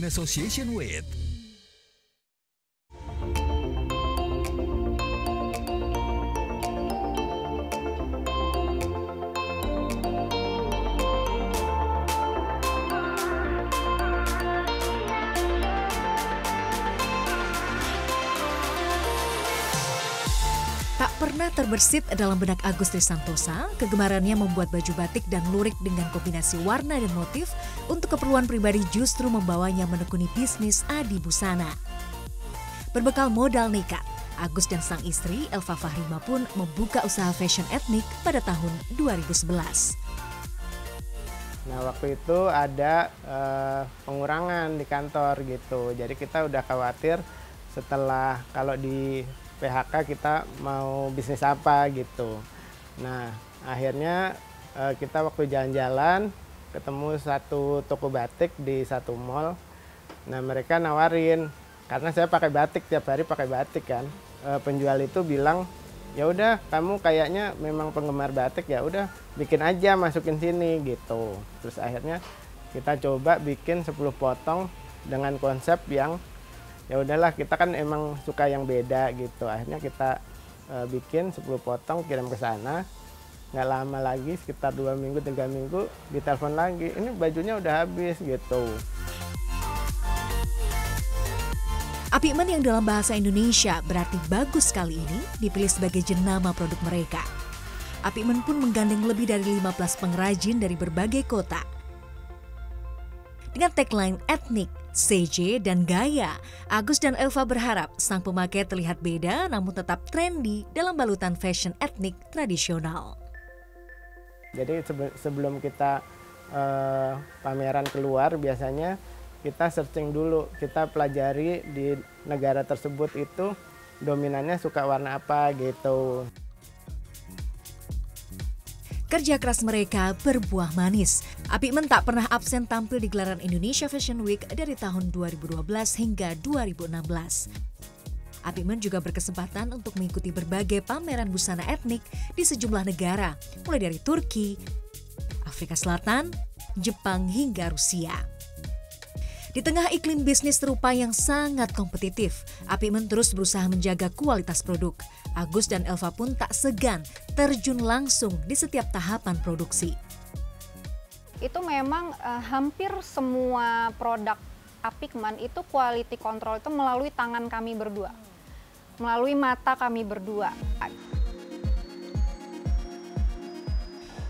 in association with. Tak pernah terbersit dalam benak Agus Trisantosa, kegemarannya membuat baju batik dan lurik dengan kombinasi warna dan motif untuk keperluan pribadi justru membawanya menekuni bisnis Adi Busana. Berbekal modal nekat, Agus dan sang istri Elva Fahrima pun membuka usaha fashion etnik pada tahun 2011. Nah waktu itu ada eh, pengurangan di kantor gitu, jadi kita udah khawatir setelah kalau di PHK kita mau bisnis apa gitu. Nah akhirnya eh, kita waktu jalan-jalan ketemu satu toko batik di satu mall. Nah mereka nawarin karena saya pakai batik tiap hari pakai batik kan. Eh, penjual itu bilang ya udah kamu kayaknya memang penggemar batik ya udah bikin aja masukin sini gitu. Terus akhirnya kita coba bikin 10 potong dengan konsep yang ya udahlah kita kan emang suka yang beda gitu akhirnya kita uh, bikin 10 potong kirim ke sana nggak lama lagi sekitar dua minggu tiga minggu ditelepon lagi ini bajunya udah habis gitu Apiman yang dalam bahasa Indonesia berarti bagus kali ini dipilih sebagai jenama produk mereka. Apiman pun menggandeng lebih dari 15 pengrajin dari berbagai kota. Dengan tagline etnik, CJ, dan gaya, Agus dan Elva berharap sang pemakai terlihat beda namun tetap trendy dalam balutan fashion etnik tradisional. Jadi sebe- sebelum kita eh, pameran keluar biasanya kita searching dulu kita pelajari di negara tersebut itu dominannya suka warna apa gitu Kerja keras mereka berbuah manis. Apimen tak pernah absen tampil di gelaran Indonesia Fashion Week dari tahun 2012 hingga 2016. Apimen juga berkesempatan untuk mengikuti berbagai pameran busana etnik di sejumlah negara, mulai dari Turki, Afrika Selatan, Jepang hingga Rusia. Di tengah iklim bisnis serupa yang sangat kompetitif, Apimen terus berusaha menjaga kualitas produk. Agus dan Elva pun tak segan terjun langsung di setiap tahapan produksi. itu memang eh, hampir semua produk Apikman itu quality control itu melalui tangan kami berdua, melalui mata kami berdua.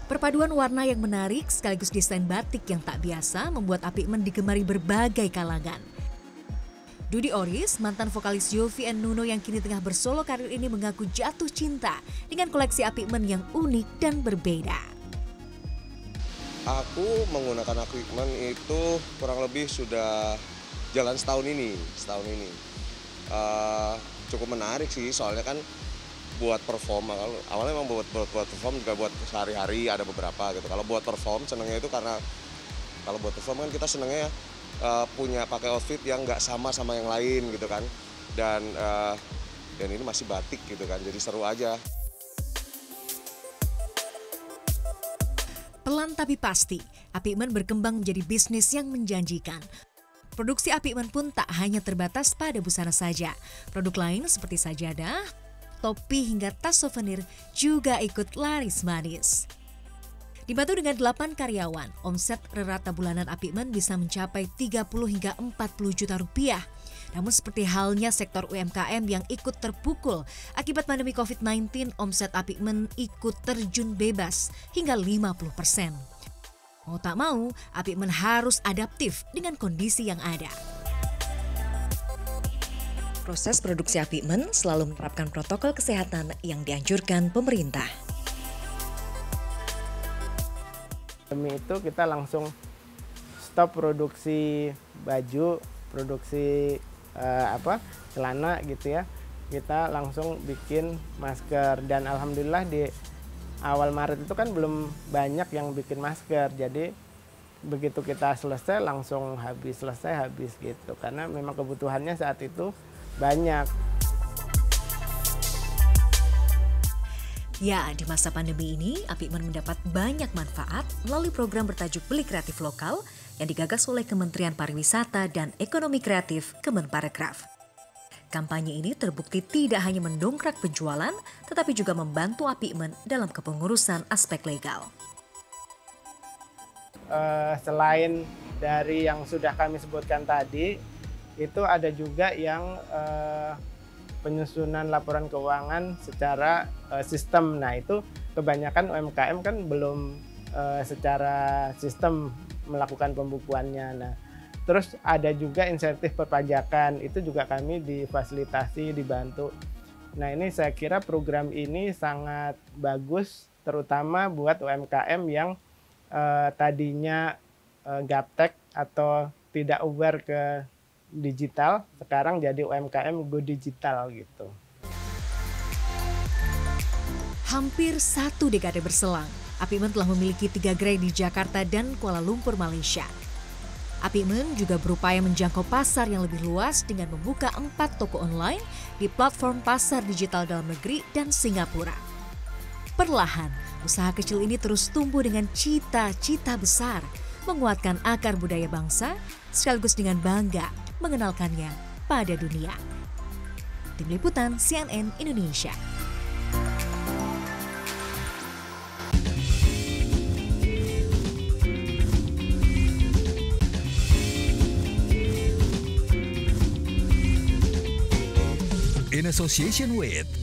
Perpaduan warna yang menarik sekaligus desain batik yang tak biasa membuat Apikmen digemari berbagai kalangan. Dudi Oris, mantan vokalis Yofi and Nuno yang kini tengah bersolo karir ini mengaku jatuh cinta dengan koleksi Apikmen yang unik dan berbeda. Aku menggunakan equipment itu kurang lebih sudah jalan setahun ini, setahun ini. Eh, cukup menarik sih, soalnya kan buat perform. Awalnya memang buat, buat buat perform juga buat sehari-hari ada beberapa gitu. Kalau buat perform senengnya itu karena kalau buat perform kan kita senengnya eh, punya pakai outfit yang nggak sama sama yang lain gitu kan. Dan eh, dan ini masih batik gitu kan, jadi seru aja. Pelan tapi pasti, Apikmen berkembang menjadi bisnis yang menjanjikan. Produksi Apikmen pun tak hanya terbatas pada busana saja. Produk lain seperti sajadah, topi hingga tas souvenir juga ikut laris manis. Dibantu dengan 8 karyawan, omset rata bulanan Apikmen bisa mencapai 30 hingga 40 juta rupiah. Namun seperti halnya sektor UMKM yang ikut terpukul akibat pandemi COVID-19, omset Apikmen ikut terjun bebas hingga 50 persen. Mau tak mau, Apikmen harus adaptif dengan kondisi yang ada. Proses produksi Apikmen selalu menerapkan protokol kesehatan yang dianjurkan pemerintah. demi itu kita langsung stop produksi baju produksi eh, apa celana gitu ya kita langsung bikin masker dan alhamdulillah di awal Maret itu kan belum banyak yang bikin masker. Jadi begitu kita selesai langsung habis selesai habis gitu. Karena memang kebutuhannya saat itu banyak. Ya, di masa pandemi ini, Apikmen mendapat banyak manfaat melalui program bertajuk Beli Kreatif Lokal yang digagas oleh Kementerian Pariwisata dan Ekonomi Kreatif Kemenparekraf. Kampanye ini terbukti tidak hanya mendongkrak penjualan, tetapi juga membantu Apikmen dalam kepengurusan aspek legal. Uh, selain dari yang sudah kami sebutkan tadi, itu ada juga yang uh, penyusunan laporan keuangan secara uh, sistem. Nah, itu kebanyakan UMKM kan belum uh, secara sistem melakukan pembukuannya. Nah, terus ada juga insentif perpajakan, itu juga kami difasilitasi, dibantu. Nah, ini saya kira program ini sangat bagus terutama buat UMKM yang uh, tadinya uh, gaptek atau tidak aware ke digital, sekarang jadi UMKM go digital gitu. Hampir satu dekade berselang, Apimen telah memiliki tiga gerai di Jakarta dan Kuala Lumpur, Malaysia. Apimen juga berupaya menjangkau pasar yang lebih luas dengan membuka empat toko online di platform pasar digital dalam negeri dan Singapura. Perlahan, usaha kecil ini terus tumbuh dengan cita-cita besar, menguatkan akar budaya bangsa, sekaligus dengan bangga mengenalkannya pada dunia. Tim Liputan CNN Indonesia. In association with